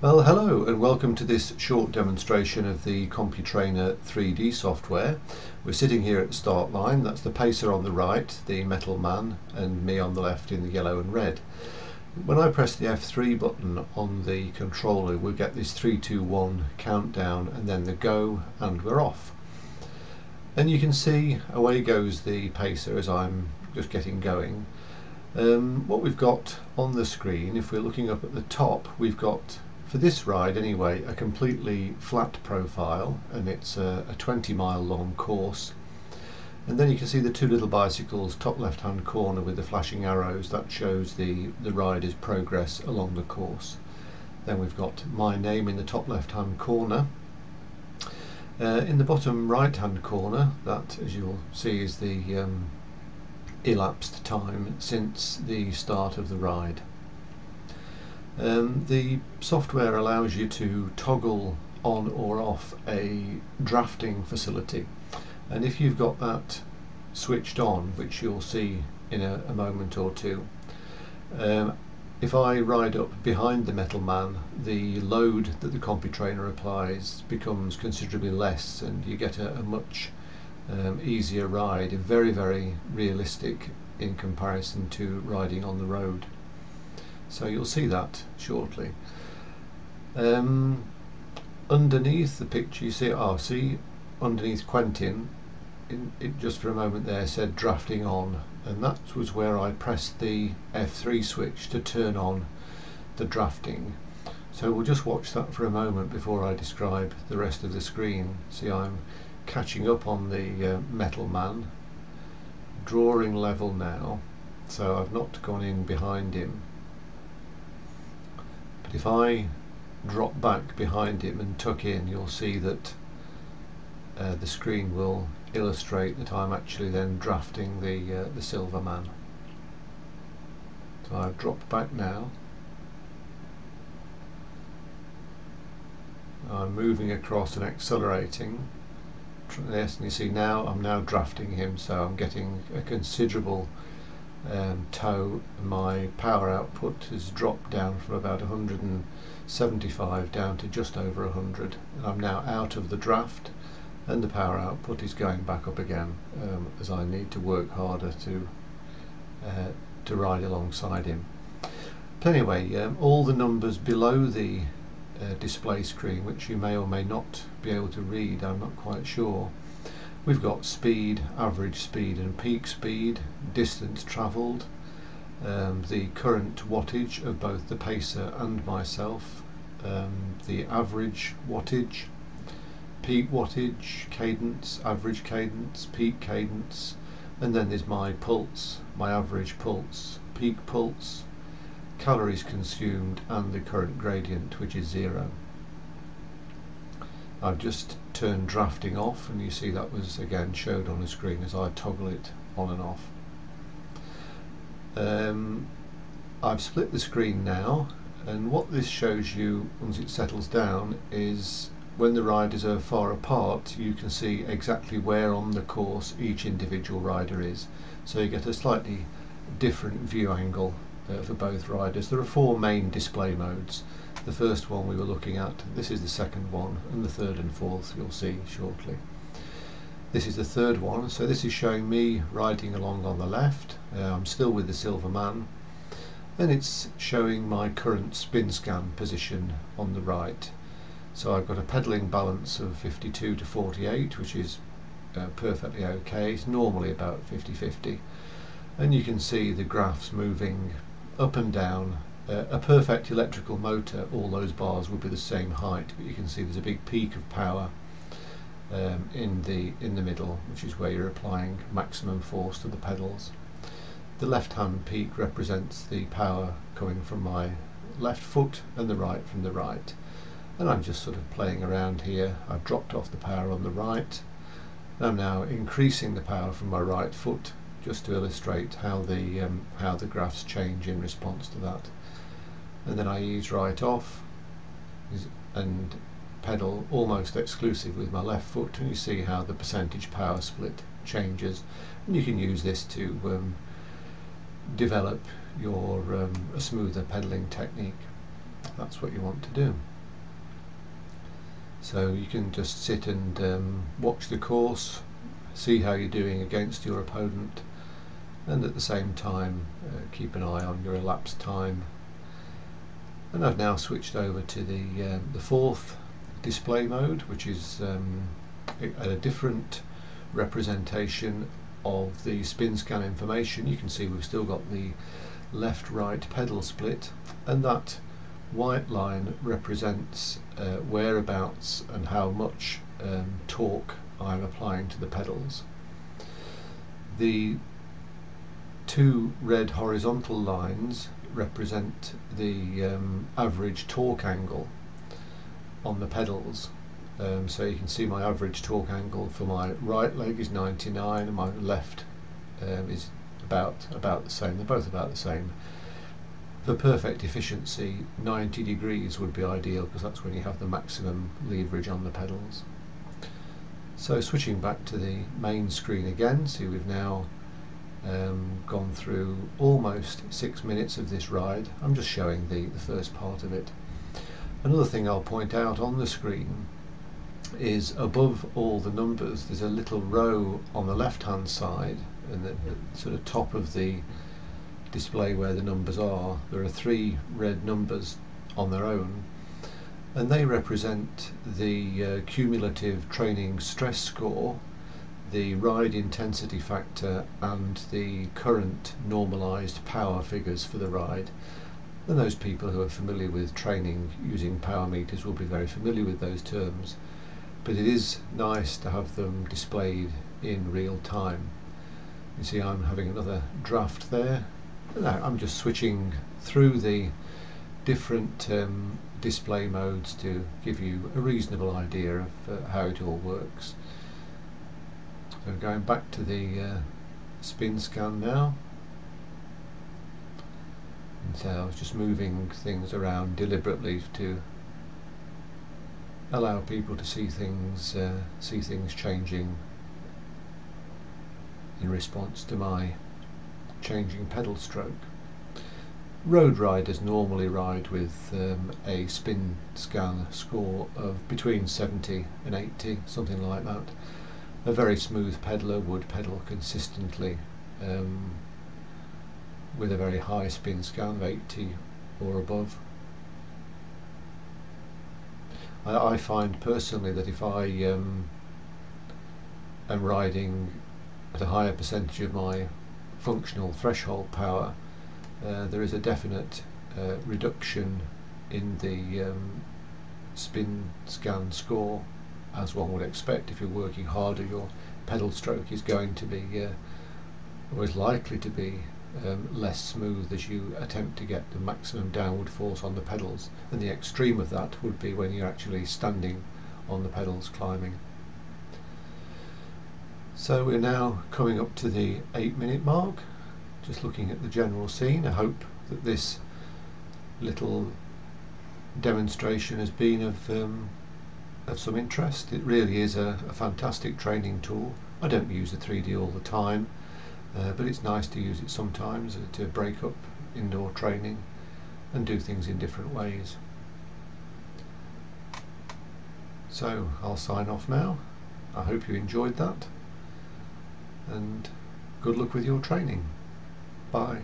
Well hello and welcome to this short demonstration of the CompuTrainer 3D software. We're sitting here at the start line, that's the pacer on the right, the metal man, and me on the left in the yellow and red. When I press the F3 button on the controller we'll get this 3, 2, 1 countdown and then the go and we're off. And you can see away goes the pacer as I'm just getting going. Um, what we've got on the screen, if we're looking up at the top, we've got for this ride anyway, a completely flat profile and it's a, a 20 mile long course. And then you can see the two little bicycles, top left hand corner with the flashing arrows, that shows the, the rider's progress along the course. Then we've got my name in the top left hand corner. Uh, in the bottom right hand corner, that as you'll see is the um, elapsed time since the start of the ride. Um, the software allows you to toggle on or off a drafting facility and if you've got that switched on which you'll see in a, a moment or two um, if I ride up behind the metal man the load that the CompuTrainer applies becomes considerably less and you get a, a much um, easier ride very very realistic in comparison to riding on the road so you'll see that shortly. Um, underneath the picture you see, oh, see underneath Quentin, in, it just for a moment there said drafting on and that was where I pressed the F3 switch to turn on the drafting. So we'll just watch that for a moment before I describe the rest of the screen. See I'm catching up on the uh, metal man, drawing level now, so I've not gone in behind him But if I drop back behind him and tuck in you'll see that uh, the screen will illustrate that I'm actually then drafting the, uh, the silver man. So I've dropped back now. I'm moving across and accelerating. Yes, and you see now I'm now drafting him so I'm getting a considerable um, tow my power output has dropped down from about 175 down to just over 100 and I'm now out of the draft and the power output is going back up again um, as I need to work harder to uh, to ride alongside him. But anyway, um, all the numbers below the uh, display screen which you may or may not be able to read, I'm not quite sure, We've got speed, average speed and peak speed, distance travelled, um, the current wattage of both the pacer and myself, um, the average wattage, peak wattage, cadence, average cadence, peak cadence, and then there's my pulse, my average pulse, peak pulse, calories consumed and the current gradient which is zero. I've just turned drafting off and you see that was again showed on the screen as I toggle it on and off. Um, I've split the screen now and what this shows you once it settles down is when the riders are far apart you can see exactly where on the course each individual rider is so you get a slightly different view angle uh, for both riders. There are four main display modes the first one we were looking at, this is the second one, and the third and fourth you'll see shortly. This is the third one, so this is showing me riding along on the left, uh, I'm still with the Silver Man, and it's showing my current spin scan position on the right. So I've got a pedalling balance of 52 to 48, which is uh, perfectly okay, it's normally about 50-50, and you can see the graphs moving up and down uh, a perfect electrical motor, all those bars would be the same height, but you can see there's a big peak of power um, in the in the middle, which is where you're applying maximum force to the pedals. The left hand peak represents the power coming from my left foot and the right from the right. And I'm just sort of playing around here. I've dropped off the power on the right. I'm now increasing the power from my right foot just to illustrate how the um, how the graphs change in response to that and then I ease right off and pedal almost exclusive with my left foot and you see how the percentage power split changes and you can use this to um, develop your um, a smoother pedaling technique that's what you want to do so you can just sit and um, watch the course see how you're doing against your opponent and at the same time uh, keep an eye on your elapsed time. And I've now switched over to the um, the fourth display mode which is um, a different representation of the spin scan information. You can see we've still got the left right pedal split and that white line represents uh, whereabouts and how much um, torque I'm applying to the pedals the two red horizontal lines represent the um, average torque angle on the pedals um, so you can see my average torque angle for my right leg is 99 and my left um, is about about the same. They're both about the same. For perfect efficiency, 90 degrees would be ideal because that's when you have the maximum leverage on the pedals. So switching back to the main screen again, see we've now um, gone through almost six minutes of this ride. I'm just showing the, the first part of it. Another thing I'll point out on the screen is above all the numbers there's a little row on the left hand side and the, the sort of top of the display where the numbers are there are three red numbers on their own and they represent the uh, cumulative training stress score the ride intensity factor and the current normalized power figures for the ride and those people who are familiar with training using power meters will be very familiar with those terms but it is nice to have them displayed in real time. You see I'm having another draft there. I'm just switching through the different um, display modes to give you a reasonable idea of uh, how it all works. So going back to the uh, spin scan now. And so I was just moving things around deliberately to allow people to see things uh, see things changing in response to my changing pedal stroke. Road riders normally ride with um, a spin scan score of between 70 and 80, something like that. A very smooth pedaler would pedal consistently um, with a very high spin scan of 80 or above. I, I find personally that if I um, am riding at a higher percentage of my functional threshold power, uh, there is a definite uh, reduction in the um, spin scan score as one would expect if you're working harder your pedal stroke is going to be uh, or is likely to be um, less smooth as you attempt to get the maximum downward force on the pedals and the extreme of that would be when you're actually standing on the pedals climbing. So we're now coming up to the 8 minute mark just looking at the general scene I hope that this little demonstration has been of um, of some interest it really is a, a fantastic training tool I don't use the 3D all the time uh, but it's nice to use it sometimes uh, to break up indoor training and do things in different ways. So I'll sign off now. I hope you enjoyed that and good luck with your training. Bye.